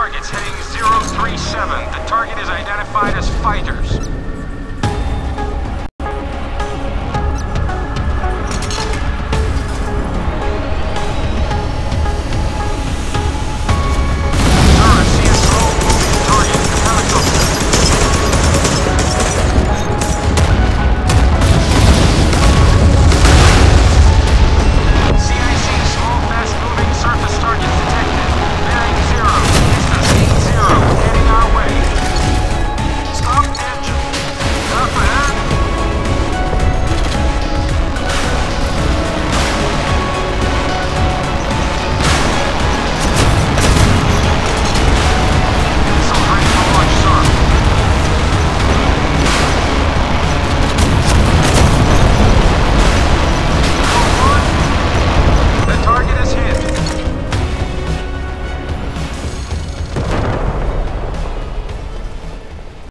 targets heading 037. The target is identified as fighters.